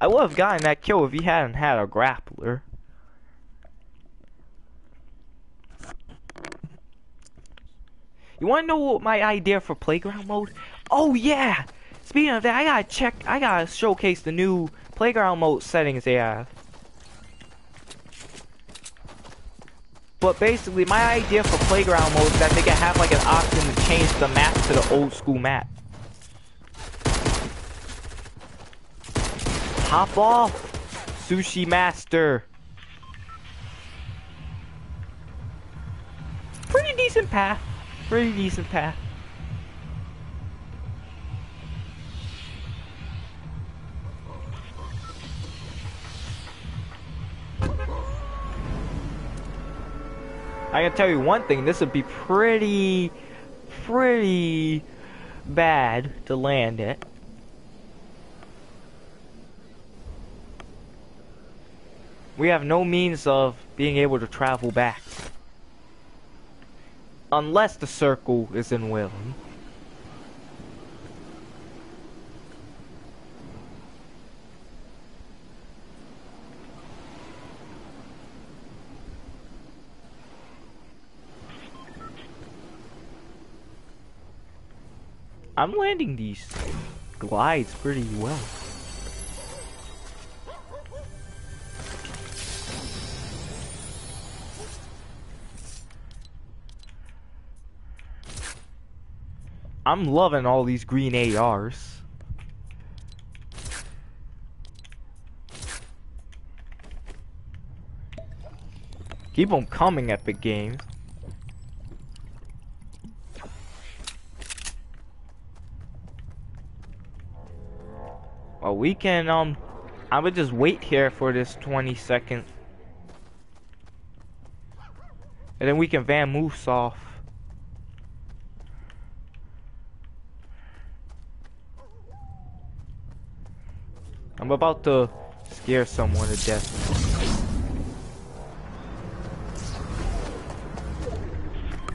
I would have gotten that kill if he hadn't had a grappler. You wanna know what my idea for playground mode? Oh yeah! Speaking of that, I gotta check, I gotta showcase the new playground mode settings they have. But basically, my idea for playground mode is that they can have like an option to change the map to the old school map. Hop off, Sushi Master. Pretty decent path. Pretty decent path. I can tell you one thing, this would be pretty, pretty bad to land it. We have no means of being able to travel back. Unless the circle is in Willy. I'm landing these glides pretty well. I'm loving all these green ARs. Keep them coming, Epic Games. Well, we can, um, I would just wait here for this 20 second. And then we can Van Moose off. I'm about to scare someone to death.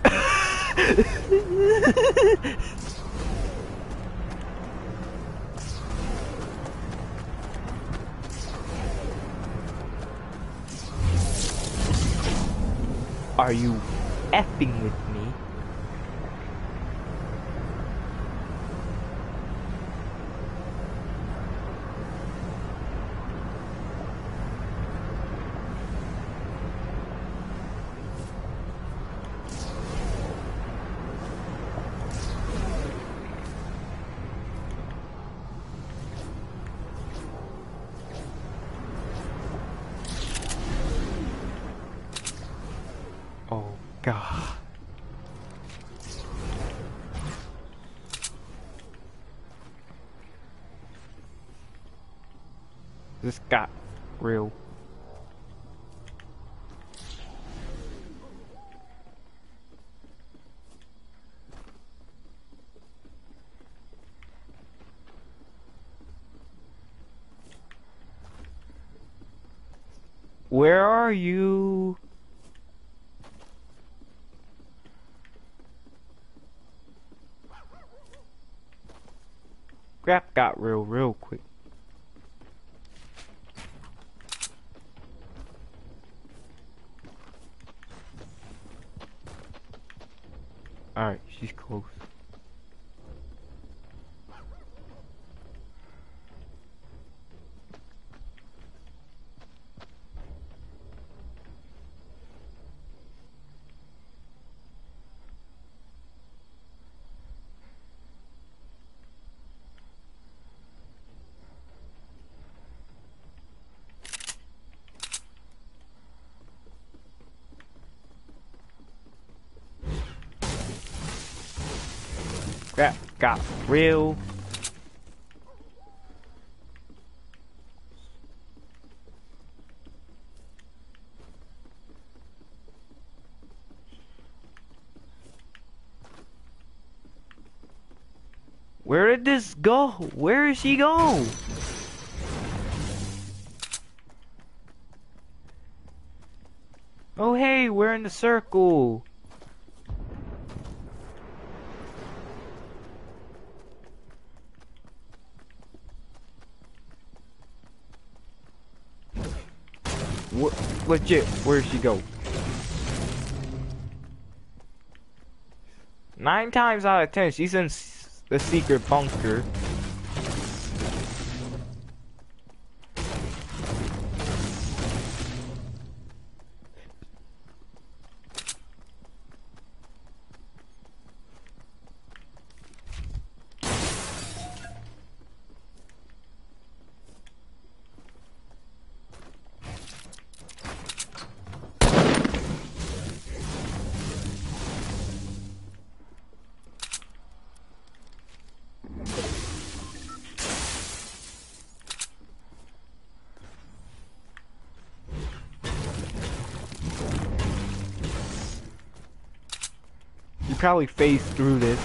Are you effing with me? Oh god. This got real. Where are you? Crap got real real quick. Alright, she's close. Crap got real. Where did this go? Where is she going? Oh hey, we're in the circle. Legit, where'd she go? Nine times out of ten, she's in the secret bunker. Probably phase through this.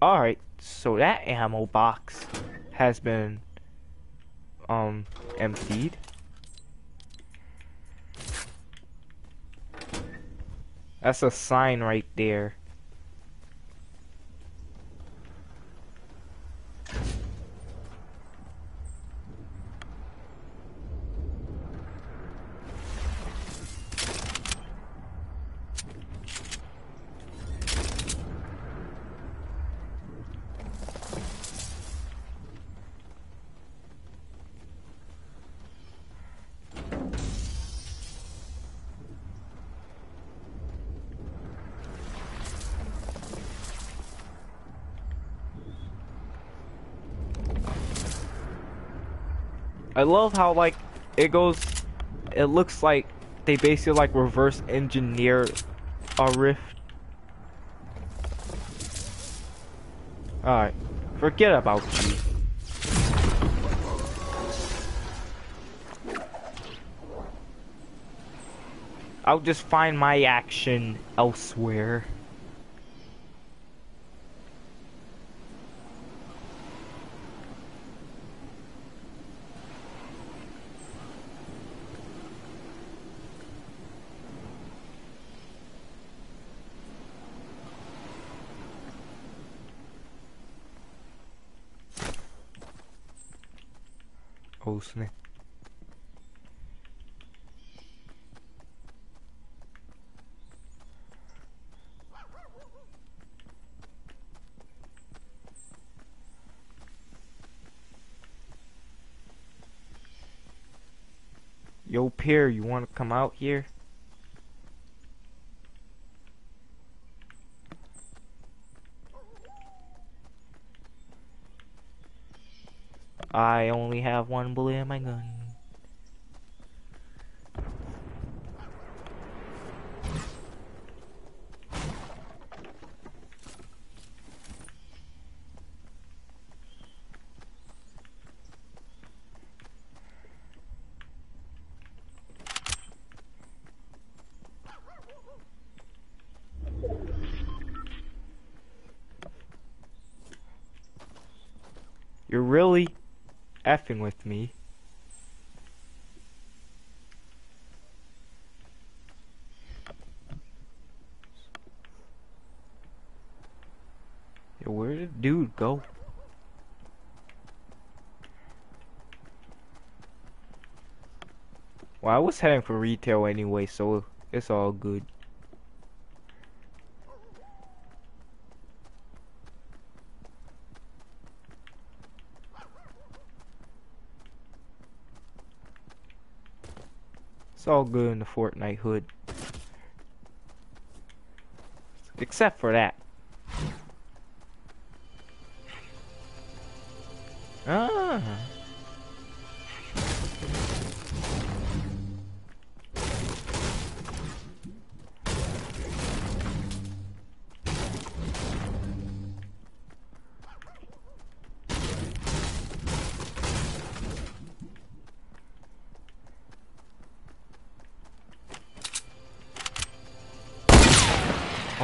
Alright, so that ammo box has been um emptied. That's a sign right there. I love how like it goes it looks like they basically like reverse engineer a rift. Alright. Forget about you. I'll just find my action elsewhere. Yo, Pierre, you want to come out here? I only have one bullet in my gun. You're really effing with me. Yo, where did dude go? Well, I was heading for retail anyway, so it's all good. All good in the Fortnite hood. Except for that.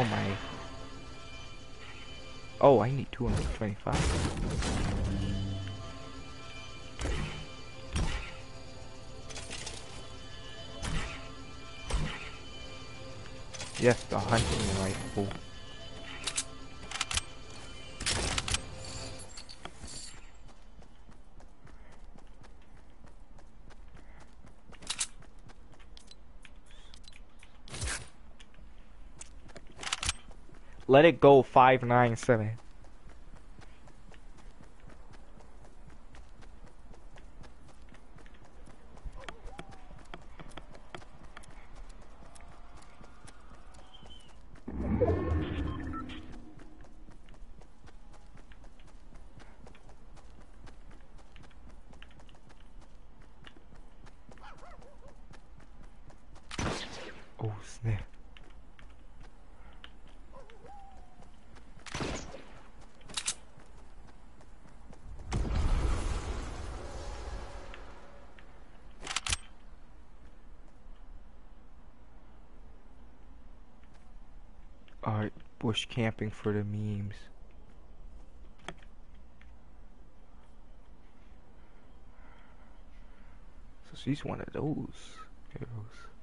Oh my. Oh, I need 225. Yes, the hunting rifle. Let it go 597. Oh snap. Alright, bush camping for the memes. So she's one of those girls.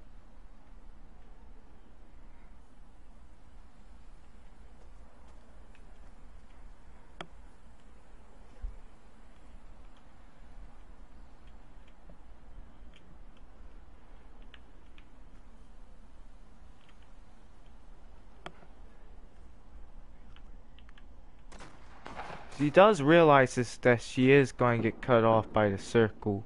She does realize this, that she is going to get cut off by the circle.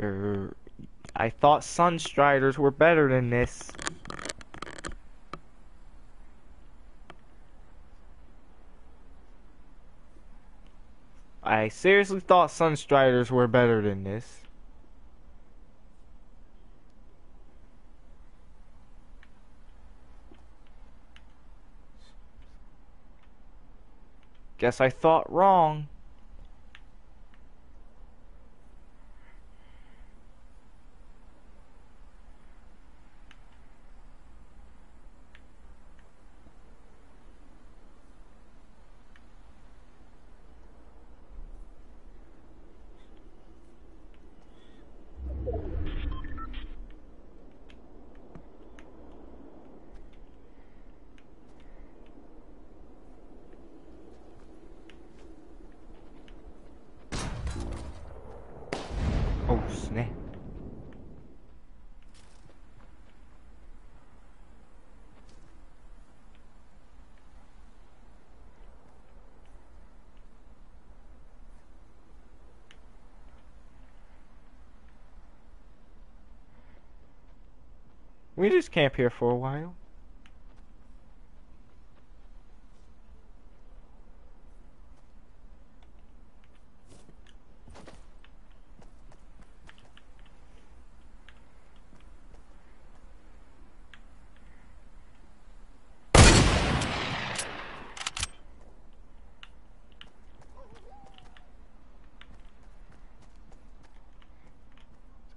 Er, I thought Sunstriders were better than this. I seriously thought Sunstriders were better than this. Guess I thought wrong. Oh snap. We just camp here for a while.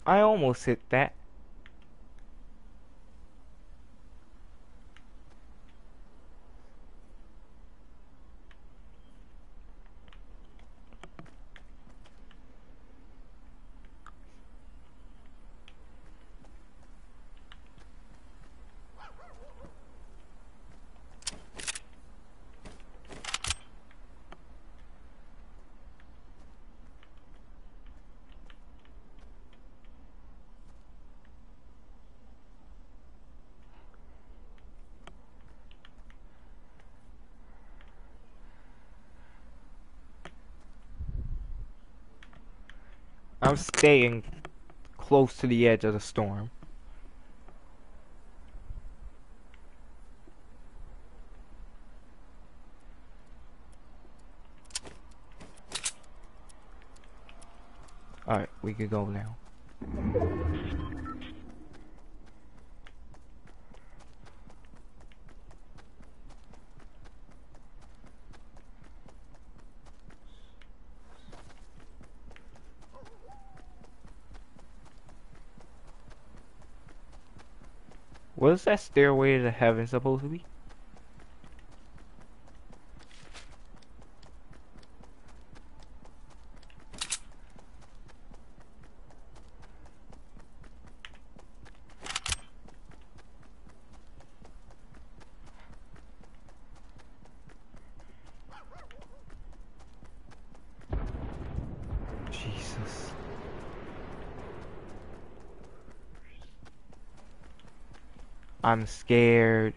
I almost hit that. I'm staying close to the edge of the storm. Alright, we could go now. What is that stairway to heaven supposed to be? Jesus. I'm scared.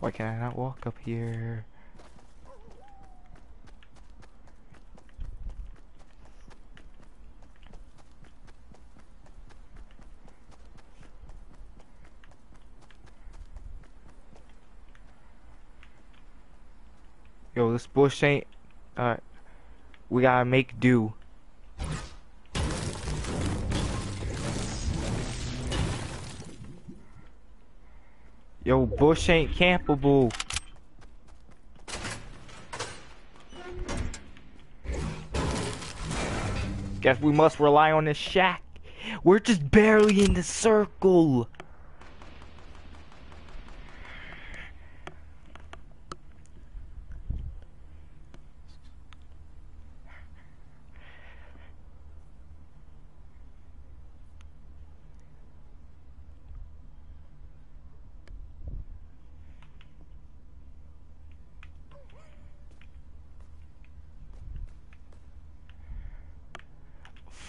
Why can I not walk up here? Bush ain't. Uh, we gotta make do. Yo, bush ain't campable. Guess we must rely on this shack. We're just barely in the circle.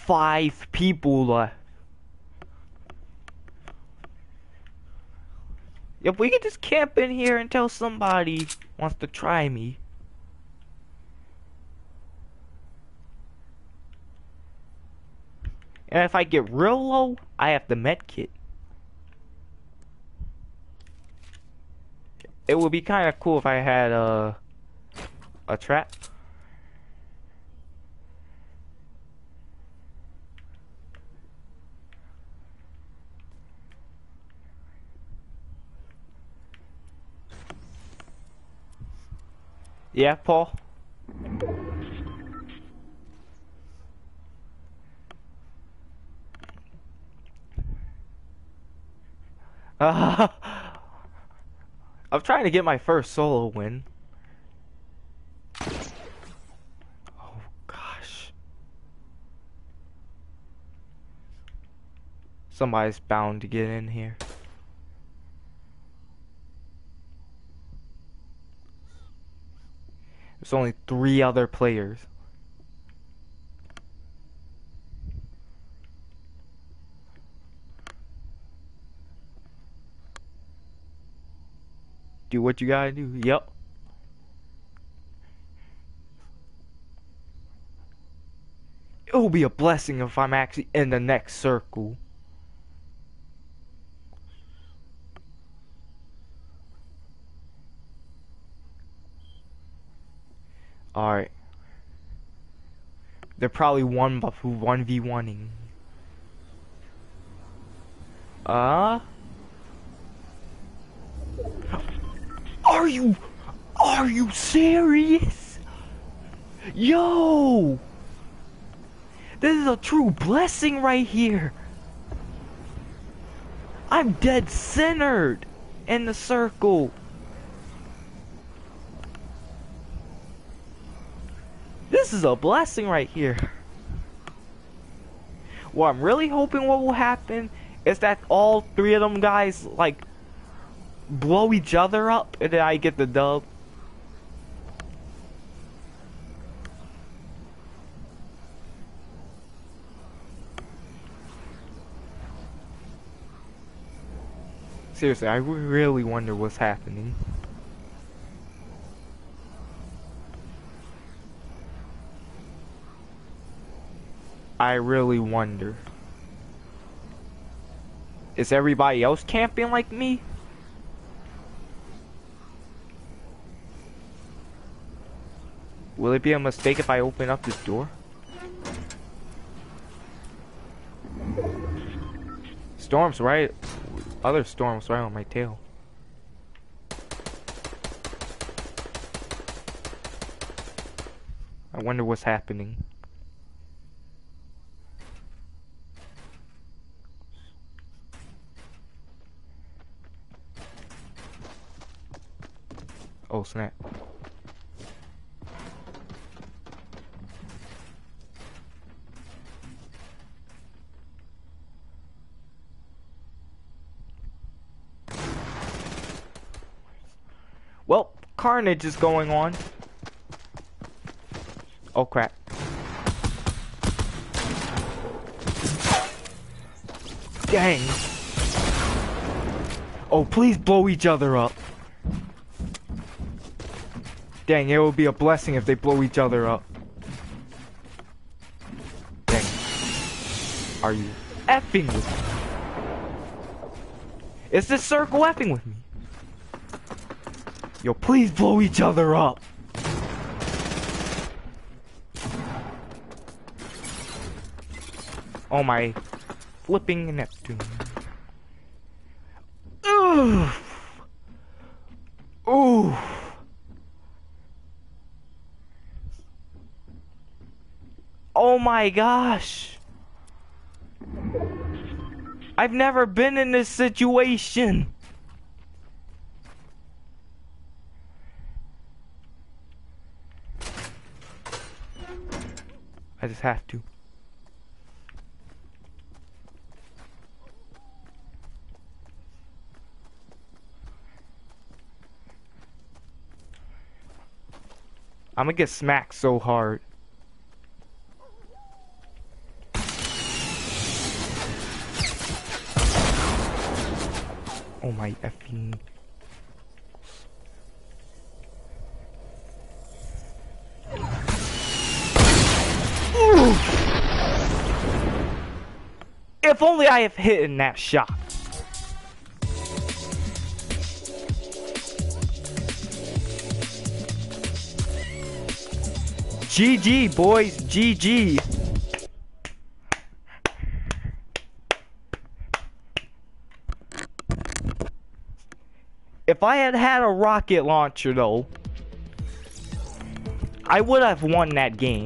Five people. If we could just camp in here until somebody wants to try me. And if I get real low, I have the med kit. It would be kind of cool if I had a a trap. Yeah, Paul? Uh, I'm trying to get my first solo win. Oh gosh. Somebody's bound to get in here. There's only three other players. Do what you gotta do. Yep. It will be a blessing if I'm actually in the next circle. Alright. They're probably one buff who 1v1ing. Uh? Are you, are you serious? Yo! This is a true blessing right here. I'm dead centered in the circle. This is a blessing right here. What I'm really hoping what will happen is that all three of them guys, like, blow each other up and then I get the dub. Seriously, I really wonder what's happening. I really wonder. Is everybody else camping like me? Will it be a mistake if I open up this door? Storm's right. Other storm's right on my tail. I wonder what's happening. Well, carnage is going on. Oh crap. Dang. Oh, please blow each other up. Dang, it would be a blessing if they blow each other up. Dang. Are you effing with me? Is this circle effing with me? Yo, please blow each other up. Oh my flipping Neptune. Oof. Oof. My gosh. I've never been in this situation. I just have to. I'm gonna get smacked so hard. Oh my effing. If only I have hit in that shot. GG, boys. GG. If I had had a rocket launcher, though, I would have won that game.